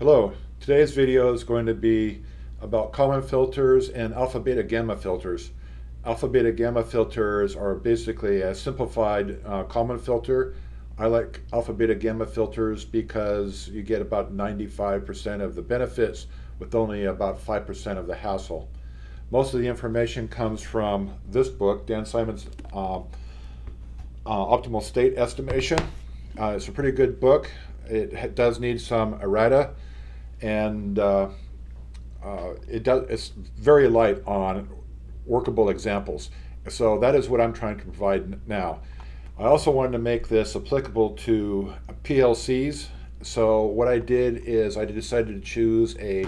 Hello, today's video is going to be about Kalman filters and alpha beta gamma filters. Alpha beta gamma filters are basically a simplified uh, Kalman filter. I like alpha beta gamma filters because you get about 95% of the benefits with only about 5% of the hassle. Most of the information comes from this book, Dan Simon's uh, uh, Optimal State Estimation. Uh, it's a pretty good book. It does need some errata and uh, uh, it does, it's very light on workable examples. So that is what I'm trying to provide now. I also wanted to make this applicable to PLCs. So what I did is I decided to choose a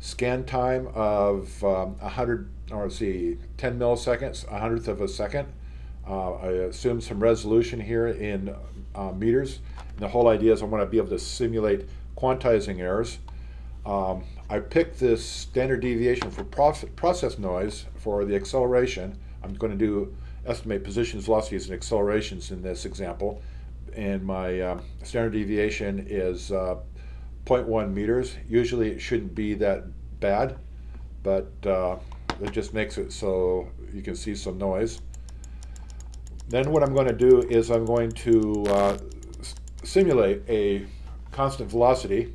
scan time of um, 100, or let's see, 10 milliseconds, a hundredth of a second. Uh, I assume some resolution here in uh, meters. And the whole idea is I want to be able to simulate quantizing errors. Um, I picked this standard deviation for process noise for the acceleration. I'm going to do estimate positions, velocities, and accelerations in this example. And my um, standard deviation is uh, 0.1 meters. Usually it shouldn't be that bad, but uh, it just makes it so you can see some noise. Then what I'm going to do is I'm going to uh, simulate a constant velocity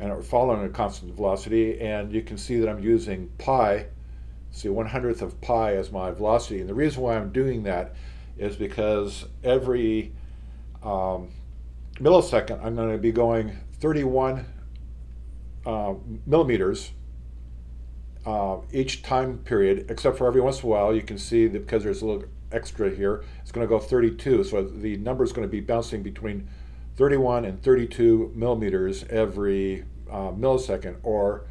and we're following a constant velocity and you can see that I'm using pi see one hundredth of pi as my velocity. And the reason why I'm doing that is because every um, millisecond I'm going to be going 31 uh, millimeters uh, each time period except for every once in a while you can see that because there's a little extra here it's going to go 32 so the number is going to be bouncing between 31 and 32 millimeters every uh, millisecond or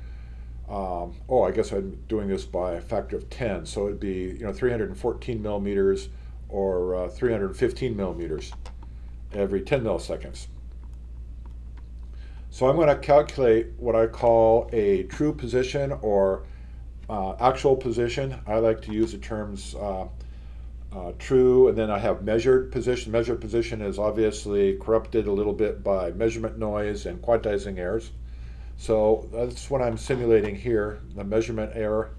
um, oh I guess I'm doing this by a factor of 10 so it'd be you know 314 millimeters or uh, 315 millimeters every 10 milliseconds. So I'm going to calculate what I call a true position or uh, actual position. I like to use the terms uh, uh, true, and then I have measured position. Measured position is obviously corrupted a little bit by measurement noise and quantizing errors. So that's what I'm simulating here, the measurement error.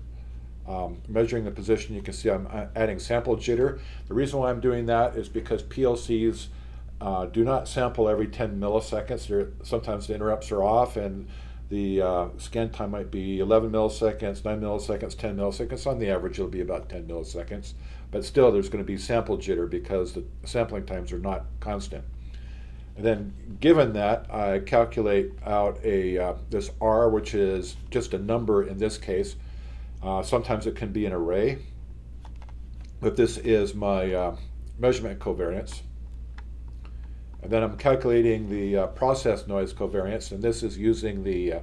Um, measuring the position, you can see I'm adding sample jitter. The reason why I'm doing that is because PLCs uh, do not sample every 10 milliseconds. They're, sometimes the interrupts are off and the uh, scan time might be 11 milliseconds, 9 milliseconds, 10 milliseconds. On the average, it'll be about 10 milliseconds. But still, there's going to be sample jitter because the sampling times are not constant. And then, given that, I calculate out a uh, this R, which is just a number in this case. Uh, sometimes it can be an array, but this is my uh, measurement covariance. And then I'm calculating the uh, process noise covariance, and this is using the uh,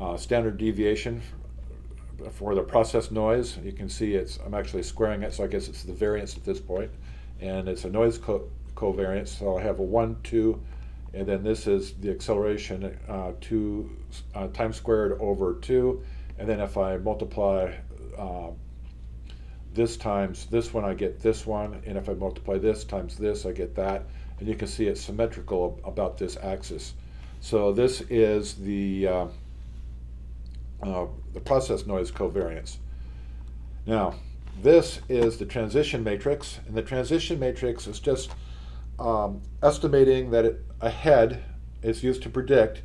uh, standard deviation for the process noise. You can see it's I'm actually squaring it, so I guess it's the variance at this point, and it's a noise co covariance. So I have a one, two, and then this is the acceleration uh, two uh, times squared over two, and then if I multiply uh, this times this one, I get this one, and if I multiply this times this, I get that and you can see it's symmetrical about this axis. So this is the, uh, uh, the process noise covariance. Now, this is the transition matrix, and the transition matrix is just um, estimating that it, ahead is used to predict,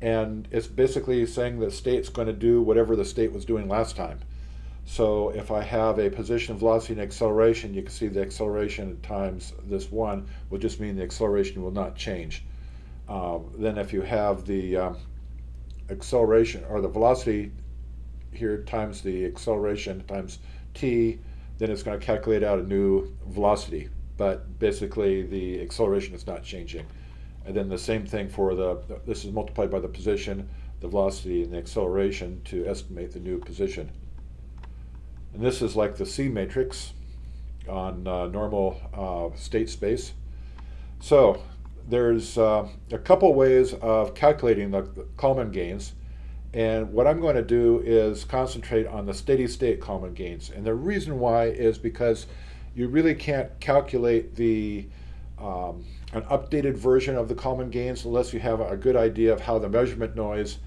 and it's basically saying the state's going to do whatever the state was doing last time. So if I have a position, velocity, and acceleration, you can see the acceleration times this one will just mean the acceleration will not change. Uh, then if you have the um, acceleration or the velocity here times the acceleration times t, then it's going to calculate out a new velocity. But basically the acceleration is not changing. And then the same thing for the, this is multiplied by the position, the velocity, and the acceleration to estimate the new position. And this is like the C matrix on uh, normal uh, state space. So there's uh, a couple ways of calculating the, the Kalman gains. And what I'm going to do is concentrate on the steady state Kalman gains. And the reason why is because you really can't calculate the um, an updated version of the Kalman gains unless you have a good idea of how the measurement noise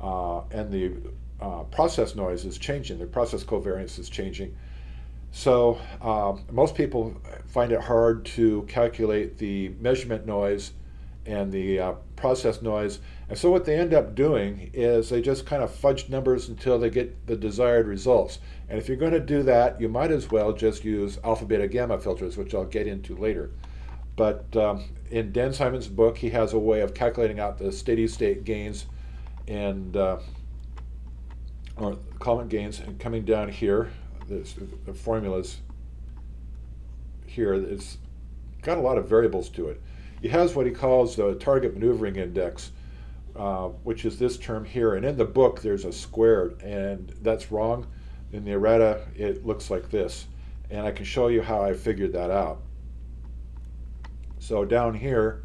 uh, and the uh, process noise is changing, the process covariance is changing. So um, most people find it hard to calculate the measurement noise and the uh, process noise. And so what they end up doing is they just kind of fudge numbers until they get the desired results. And if you're going to do that, you might as well just use alpha, beta, gamma filters, which I'll get into later. But um, in Dan Simon's book, he has a way of calculating out the steady state gains and uh, or Kalman gains and coming down here this, the formulas here, it's got a lot of variables to it. He has what he calls the target maneuvering index, uh, which is this term here. And in the book, there's a squared, and that's wrong. In the errata, it looks like this. And I can show you how I figured that out. So down here,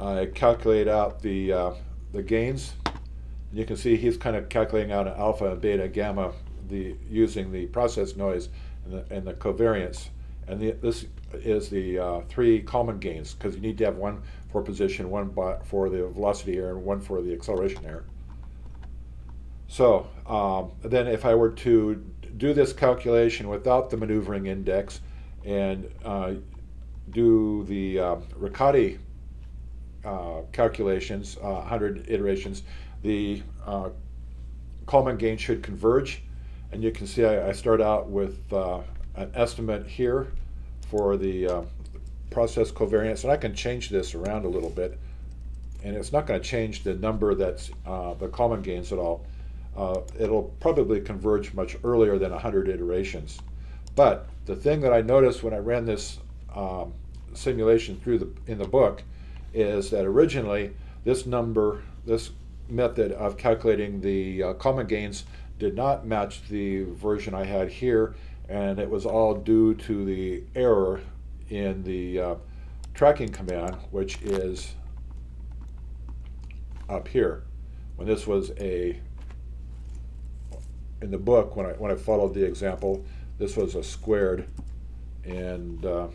I calculate out the, uh, the gains. And you can see he's kind of calculating out an alpha beta gamma the using the process noise and the, and the covariance. And the, this is the uh, three Kalman gains because you need to have one for position, one for the velocity error, and one for the acceleration error. So um, then if I were to do this calculation without the maneuvering index and uh, do the uh, Riccati uh, calculations, 100 uh, iterations, the uh, Kalman gain should converge and you can see I, I start out with uh, an estimate here for the uh, process covariance, and I can change this around a little bit. And it's not going to change the number that's uh, the Kalman gains at all. Uh, it'll probably converge much earlier than 100 iterations. But the thing that I noticed when I ran this um, simulation through the in the book is that originally this number, this method of calculating the uh, Kalman gains did not match the version I had here, and it was all due to the error in the uh, tracking command, which is up here. When this was a, in the book, when I, when I followed the example, this was a squared, and uh,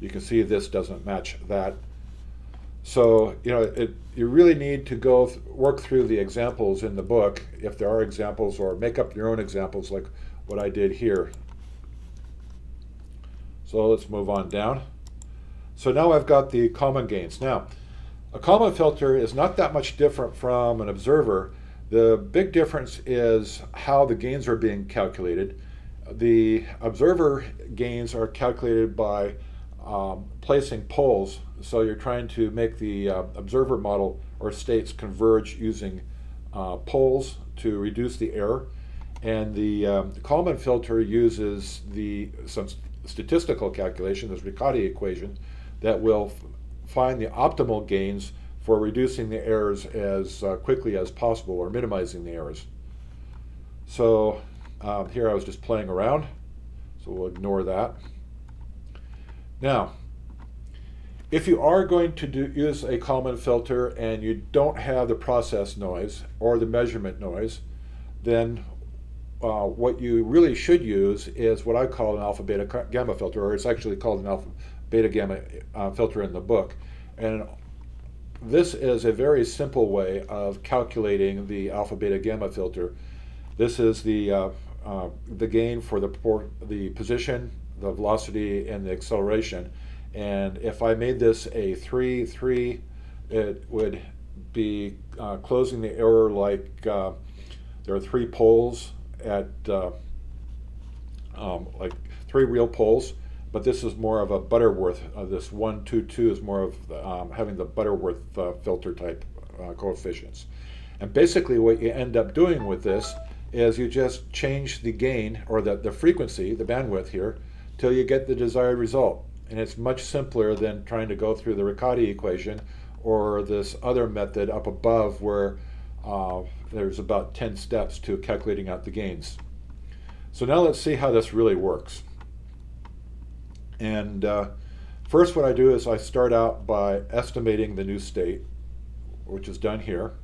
you can see this doesn't match that. So, you know, it, you really need to go th work through the examples in the book, if there are examples, or make up your own examples like what I did here. So let's move on down. So now I've got the Kalman gains. Now, a Kalman filter is not that much different from an observer. The big difference is how the gains are being calculated. The observer gains are calculated by um, placing poles. So you're trying to make the uh, observer model or states converge using uh, poles to reduce the error. And the, um, Kalman filter uses the some statistical calculation, this Riccati equation, that will find the optimal gains for reducing the errors as uh, quickly as possible or minimizing the errors. So um, here I was just playing around, so we'll ignore that. Now, if you are going to do, use a Kalman filter and you don't have the process noise or the measurement noise, then uh, what you really should use is what I call an alpha beta gamma filter, or it's actually called an alpha beta gamma uh, filter in the book. And this is a very simple way of calculating the alpha beta gamma filter. This is the uh, uh the gain for the the position the velocity and the acceleration. And if I made this a 3, 3, it would be uh, closing the error like uh, there are three poles at uh, um, like three real poles, but this is more of a Butterworth. Uh, this 1, 2, 2 is more of um, having the Butterworth uh, filter type uh, coefficients. And basically what you end up doing with this is you just change the gain or the, the frequency, the bandwidth here, till you get the desired result. And it's much simpler than trying to go through the Riccati equation or this other method up above where uh, there's about 10 steps to calculating out the gains. So now let's see how this really works. And uh, first what I do is I start out by estimating the new state, which is done here.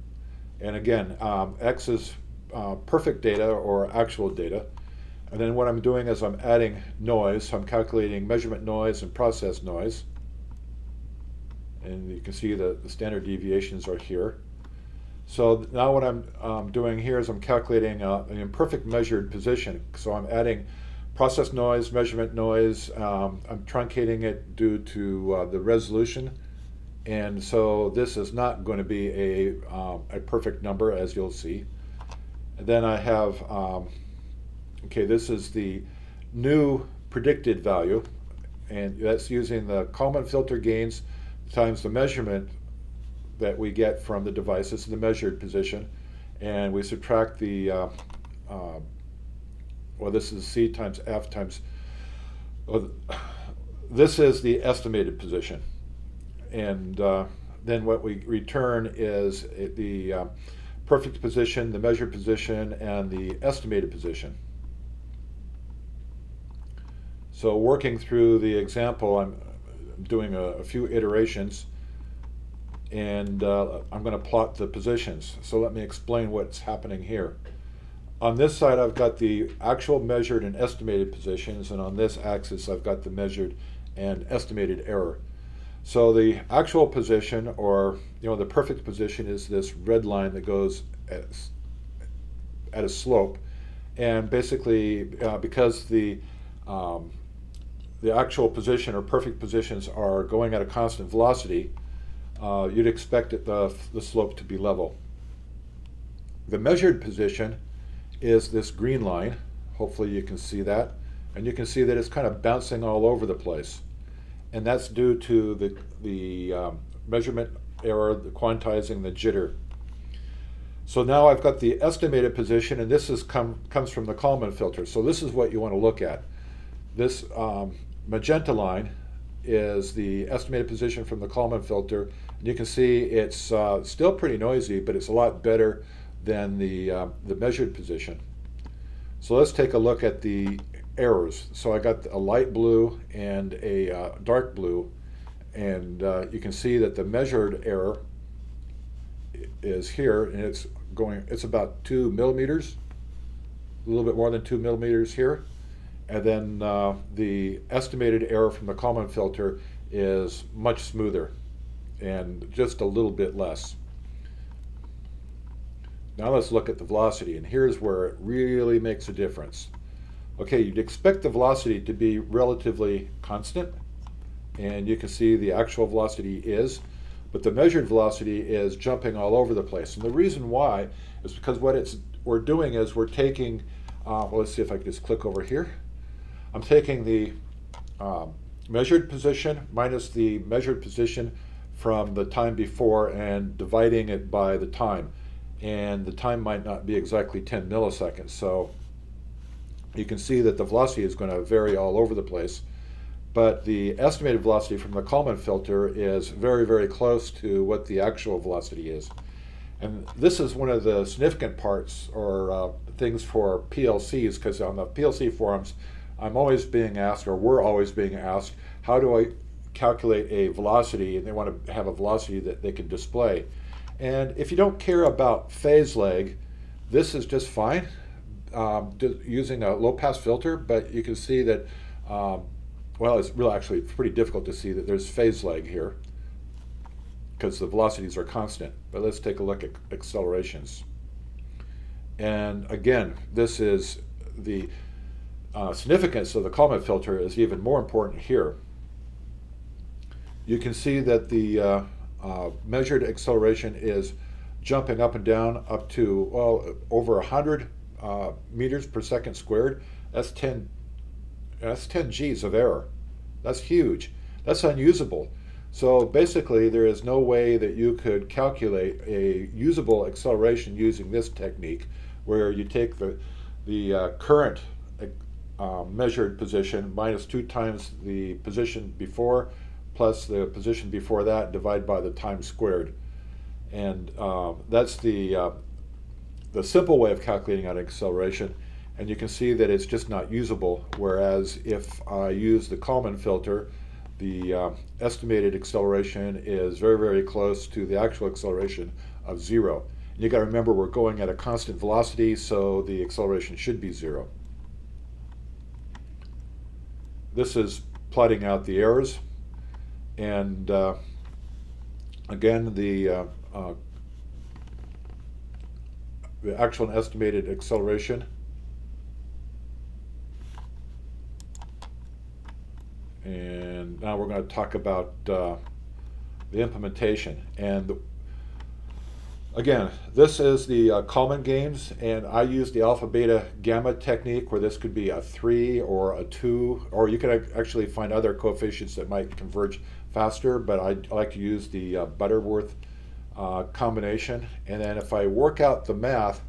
And again, um, X is uh, perfect data or actual data. And then what I'm doing is I'm adding noise. I'm calculating measurement noise and process noise. And you can see that the standard deviations are here. So now what I'm um, doing here is I'm calculating uh, an imperfect measured position. So I'm adding process noise, measurement noise. Um, I'm truncating it due to uh, the resolution. And so this is not going to be a, um, a perfect number as you'll see. And then I have, um, okay, this is the new predicted value. And that's using the Kalman filter gains times the measurement that we get from the device. This is the measured position. And we subtract the, uh, uh, well, this is C times F times, well, this is the estimated position. And uh, then what we return is the uh, perfect position, the measured position, and the estimated position. So working through the example, I'm doing a, a few iterations and uh, I'm going to plot the positions. So let me explain what's happening here. On this side I've got the actual measured and estimated positions and on this axis I've got the measured and estimated error. So the actual position or you know the perfect position is this red line that goes at, at a slope and basically uh, because the um, the actual position or perfect positions are going at a constant velocity, uh, you'd expect the, the slope to be level. The measured position is this green line. Hopefully you can see that. And you can see that it's kind of bouncing all over the place. And that's due to the, the um, measurement error, the quantizing, the jitter. So now I've got the estimated position, and this is come, comes from the Kalman filter. So this is what you want to look at. This um, magenta line is the estimated position from the Kalman filter. And you can see it's uh, still pretty noisy, but it's a lot better than the, uh, the measured position. So let's take a look at the errors. So I got a light blue and a uh, dark blue, and uh, you can see that the measured error is here, and it's going, it's about two millimeters, a little bit more than two millimeters here. And then uh, the estimated error from the Kalman filter is much smoother and just a little bit less. Now let's look at the velocity, and here's where it really makes a difference. Okay, you'd expect the velocity to be relatively constant, and you can see the actual velocity is, but the measured velocity is jumping all over the place. And the reason why is because what it's we're doing is we're taking, uh, well, let's see if I can just click over here. I'm taking the um, measured position minus the measured position from the time before and dividing it by the time. And the time might not be exactly 10 milliseconds. So you can see that the velocity is going to vary all over the place. But the estimated velocity from the Kalman filter is very, very close to what the actual velocity is. And this is one of the significant parts or uh, things for PLCs because on the PLC forums, I'm always being asked, or we're always being asked, how do I calculate a velocity? And they want to have a velocity that they can display. And if you don't care about phase lag, this is just fine um, using a low pass filter, but you can see that, um, well, it's really actually pretty difficult to see that there's phase lag here because the velocities are constant. But let's take a look at accelerations. And again, this is the uh, significance of the Kalman filter is even more important here. You can see that the uh, uh, measured acceleration is jumping up and down up to, well, over 100 uh, meters per second squared. That's 10, that's 10 Gs of error. That's huge. That's unusable. So basically, there is no way that you could calculate a usable acceleration using this technique, where you take the, the uh, current uh, measured position minus two times the position before plus the position before that divided by the time squared. And uh, that's the, uh, the simple way of calculating out acceleration. And you can see that it's just not usable, whereas if I use the Kalman filter, the uh, estimated acceleration is very, very close to the actual acceleration of zero. And you got to remember we're going at a constant velocity, so the acceleration should be zero. This is plotting out the errors. And uh, again, the, uh, uh, the actual and estimated acceleration. And now we're going to talk about uh, the implementation. And the, again, this is the uh, Kalman gains, and I use the alpha, beta, gamma technique where this could be a 3 or a 2, or you can actually find other coefficients that might converge faster, but I, like to use the uh, Butterworth uh, combination. And then if I work out the math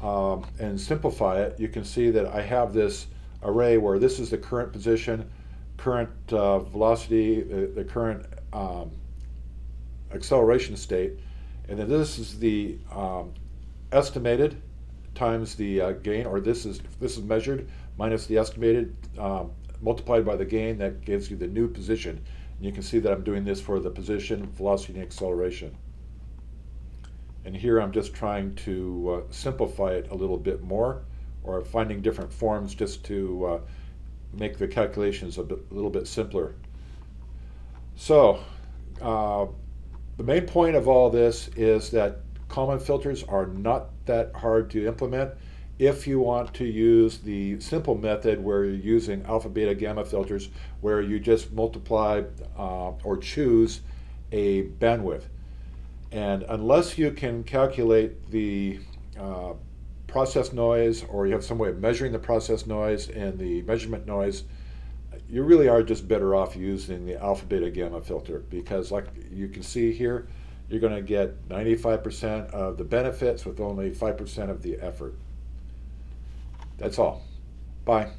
um, and simplify it, you can see that I have this array where this is the current position, current uh, velocity, the, the current um, acceleration state, and then this is the um, estimated times the uh, gain, or this is this is measured minus the estimated um, multiplied by the gain. That gives you the new position. And you can see that I'm doing this for the position, velocity, and acceleration. And here I'm just trying to uh, simplify it a little bit more, or finding different forms just to uh, make the calculations a, bit, a, little bit simpler. So, uh, the main point of all this is that Kalman filters are not that hard to implement if you want to use the simple method where you're using alpha, beta, gamma filters where you just multiply uh, or choose a bandwidth. And unless you can calculate the uh, process noise or you have some way of measuring the process noise and the measurement noise, you really are just better off using the alpha, beta, gamma filter because like you can see here, you're going to get 95% of the benefits with only 5% of the effort. That's all. Bye.